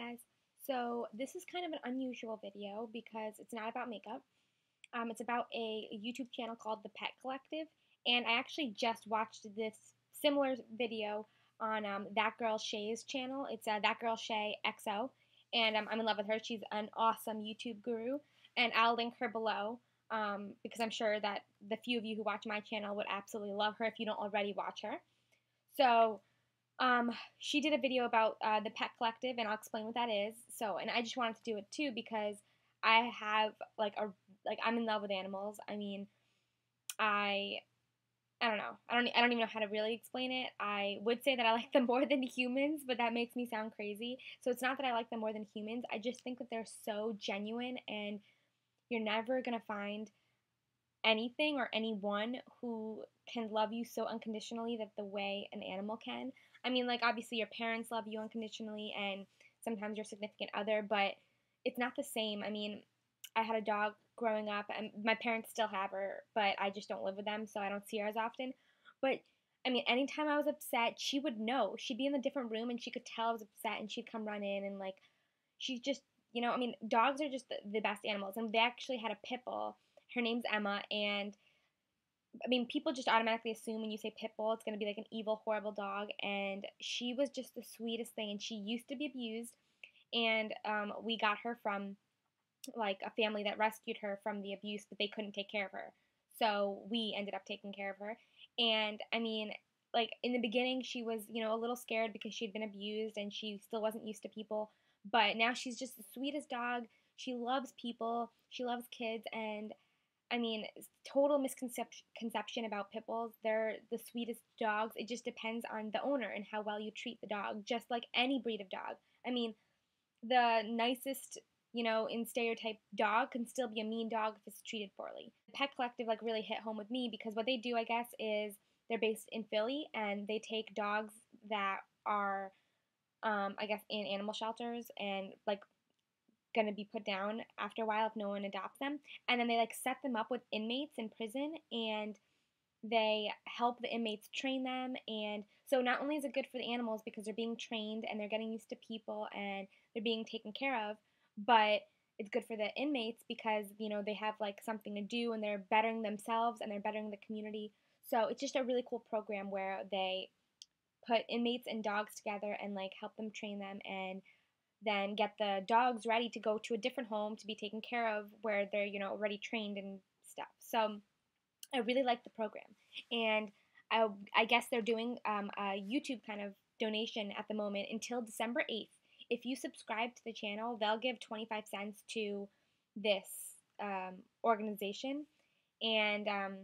guys. So this is kind of an unusual video because it's not about makeup. Um, it's about a, YouTube channel called The Pet Collective, and I actually just watched this similar video on um, That Girl Shae's channel. It's uh, That Girl Shae XO, and um, I'm in love with her. She's an awesome YouTube guru, and I'll link her below um, because I'm sure that the few of you who watch my channel would absolutely love her if you don't already watch her. So um, she did a video about uh, the Pet Collective, and I'll explain what that is. So, and I just wanted to do it too because I have like a like I'm in love with animals. I mean, I I don't know. I don't I don't even know how to really explain it. I would say that I like them more than humans, but that makes me sound crazy. So it's not that I like them more than humans. I just think that they're so genuine and you're never going to find anything or anyone who can love you so unconditionally that the way an animal can. I mean, like, obviously, your parents love you unconditionally, and sometimes your significant other, but it's not the same. I mean, I had a dog growing up, and my parents still have her, but I just don't live with them, so I don't see her as often. But I mean, anytime I was upset, she would know. She'd be in a different room, and she could tell I was upset, and she'd come run in, and like, she's just, you know, I mean, dogs are just the, the best animals, and they actually had a pit bull. Her name's Emma, and I mean, people just automatically assume when you say pit bull, it's going to be like an evil, horrible dog. And she was just the sweetest thing. And she used to be abused. And um, we got her from like a family that rescued her from the abuse, but they couldn't take care of her. So we ended up taking care of her. And I mean, like in the beginning, she was, you know, a little scared because she'd been abused and she still wasn't used to people. But now she's just the sweetest dog. She loves people, she loves kids. And I mean, total misconception about pit bulls. They're the sweetest dogs. It just depends on the owner and how well you treat the dog, just like any breed of dog. I mean, the nicest, you know, in stereotype dog can still be a mean dog if it's treated poorly. The Pet Collective like really hit home with me because what they do, I guess, is they're based in Philly and they take dogs that are um, I guess in animal shelters and like going to be put down after a while if no one adopts them. And then they like set them up with inmates in prison and they help the inmates train them and so not only is it good for the animals because they're being trained and they're getting used to people and they're being taken care of, but it's good for the inmates because you know they have like something to do and they're bettering themselves and they're bettering the community. So it's just a really cool program where they put inmates and dogs together and like help them train them and then get the dogs ready to go to a different home to be taken care of where they're you know already trained and stuff. So i really like the program. And i, I guess they're doing um, a youtube kind of donation at the moment until december 8th if you subscribe to the channel they'll give 25 cents to this um, organization. And um,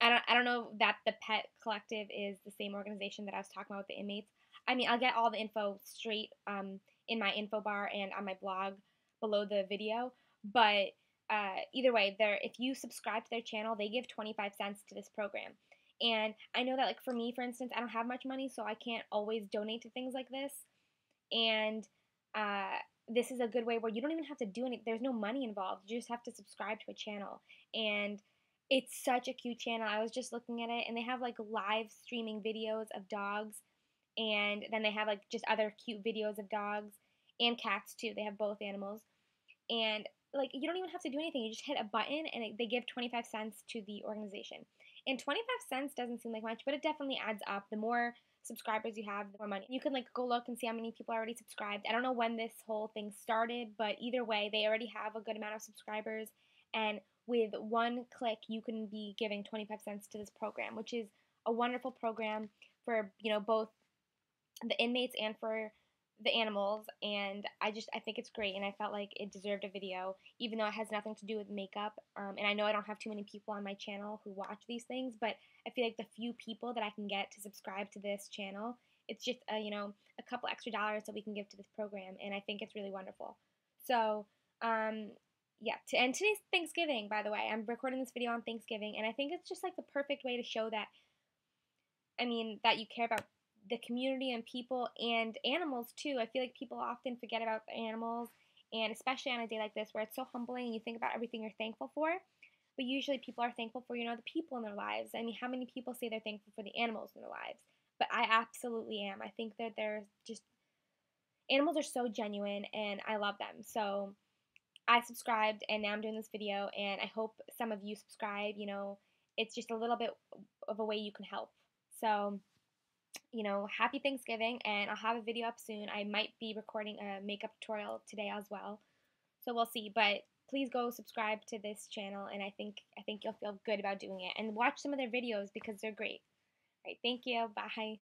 I don't, I don't know that the pet collective is the same organization that I was talking about with the inmates I mean, I'll get all the info straight um, in my info bar and on my blog below the video. But uh, either way, there if you subscribe to their channel, they give 25 cents to this program. And I know that, like for me, for instance, I don't have much money, so I can't always donate to things like this. And uh, this is a good way where you don't even have to do anything. There's no money involved. You just have to subscribe to a channel. And it's such a cute channel. I was just looking at it, and they have like live streaming videos of dogs and then they have like just other cute videos of dogs and cats too. They have both animals, and like you don't even have to do anything. You just hit a button, and it, they give 25 cents to the organization. And 25 cents doesn't seem like much, but it definitely adds up. The more subscribers you have, the more money. You can like go look and see how many people already subscribed. I don't know when this whole thing started, but either way, they already have a good amount of subscribers. And with one click, you can be giving 25 cents to this program, which is a wonderful program for you know both the inmates and for the animals and I just I think it's great and I felt like it deserved a video even though it has nothing to do with makeup um, and I know I don't have too many people on my channel who watch these things but I feel like the few people that I can get to subscribe to this channel it's just a, you know a couple extra dollars that we can give to this program and I think it's really wonderful. So um, yeah to, and today's Thanksgiving by the way. I'm recording this video on Thanksgiving and I think it's just like the perfect way to show that I mean that you care about the community and people and animals too. I feel like people often forget about the animals, and especially on a day like this where it's so humbling and you think about everything you're thankful for. But usually people are thankful for, you know, the people in their lives. I mean, how many people say they're thankful for the animals in their lives? But I absolutely am. I think that they're just animals are so genuine and I love them. So I subscribed and now I'm doing this video and I hope some of you subscribe. You know, it's just a little bit of a way you can help. So, you know, happy Thanksgiving and I'll have a video up soon. I might be recording a makeup tutorial today as well. So we'll see, but please go subscribe to this channel and I think I think you'll feel good about doing it and watch some of their videos because they're great. All right, thank you. Bye.